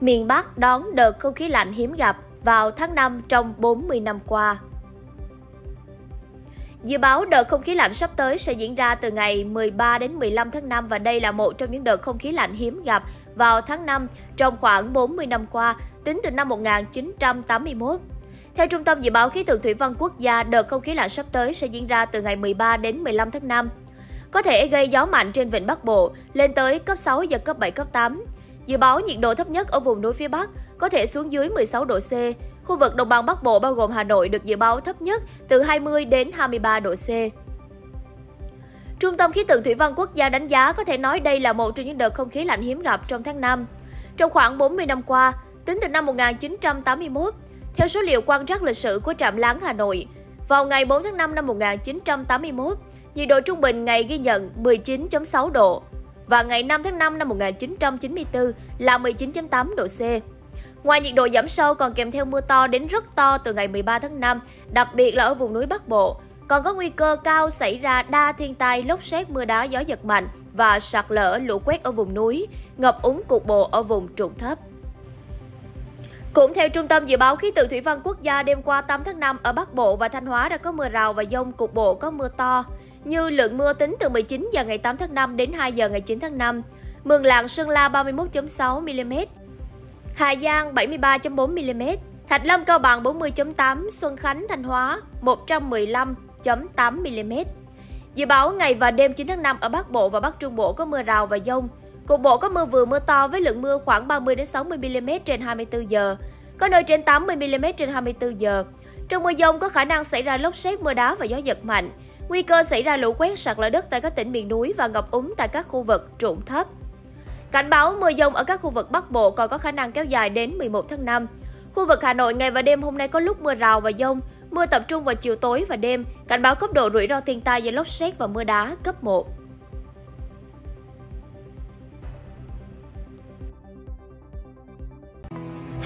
Miền Bắc đón đợt không khí lạnh hiếm gặp vào tháng 5 trong 40 năm qua. Dự báo đợt không khí lạnh sắp tới sẽ diễn ra từ ngày 13 đến 15 tháng 5 và đây là một trong những đợt không khí lạnh hiếm gặp vào tháng 5 trong khoảng 40 năm qua, tính từ năm 1981. Theo Trung tâm Dự báo Khí tượng Thủy văn Quốc gia, đợt không khí lạnh sắp tới sẽ diễn ra từ ngày 13 đến 15 tháng 5. Có thể gây gió mạnh trên vịnh Bắc Bộ lên tới cấp 6 giật cấp 7, cấp 8. Dự báo nhiệt độ thấp nhất ở vùng núi phía Bắc có thể xuống dưới 16 độ C. Khu vực đồng bằng Bắc Bộ bao gồm Hà Nội được dự báo thấp nhất từ 20 đến 23 độ C. Trung tâm Khí tượng Thủy văn Quốc gia đánh giá có thể nói đây là một trong những đợt không khí lạnh hiếm gặp trong tháng 5. Trong khoảng 40 năm qua, tính từ năm 1981, theo số liệu quan trắc lịch sử của trạm láng Hà Nội, vào ngày 4 tháng 5 năm 1981, nhiệt độ trung bình ngày ghi nhận 19.6 độ và ngày 5 tháng 5 năm 1994 là 19.8 độ C. Ngoài nhiệt độ giảm sâu còn kèm theo mưa to đến rất to từ ngày 13 tháng 5, đặc biệt là ở vùng núi Bắc Bộ, còn có nguy cơ cao xảy ra đa thiên tai lốc xét mưa đá gió giật mạnh và sạt lở lũ quét ở vùng núi, ngập úng cục bộ ở vùng trụng thấp. Cũng theo Trung tâm Dự báo Khí tượng Thủy văn Quốc gia, đêm qua 8 tháng 5 ở Bắc Bộ và Thanh Hóa đã có mưa rào và dông cục bộ có mưa to, như lượng mưa tính từ 19 giờ ngày 8 tháng 5 đến 2 giờ ngày 9 tháng 5. Mường Lạng Sơn La 31.6 mm, Hà Giang 73.4 mm, Thạch Lâm Cao Bằng 40.8, Xuân Khánh Thanh Hóa 115.8 mm. Dự báo ngày và đêm 9 tháng 5 ở Bắc Bộ và Bắc Trung Bộ có mưa rào và dông, Cục bộ có mưa vừa mưa to với lượng mưa khoảng 30 đến 60 mm trên 24 giờ, có nơi trên 80 mm trên 24 giờ. Trong mưa dông có khả năng xảy ra lốc xét mưa đá và gió giật mạnh, nguy cơ xảy ra lũ quét sạt lở đất tại các tỉnh miền núi và ngập úng tại các khu vực trũng thấp. Cảnh báo mưa dông ở các khu vực Bắc Bộ còn có khả năng kéo dài đến 11 tháng 5. Khu vực Hà Nội ngày và đêm hôm nay có lúc mưa rào và dông, mưa tập trung vào chiều tối và đêm, cảnh báo cấp độ rủi ro thiên tai do lốc xét và mưa đá cấp 1.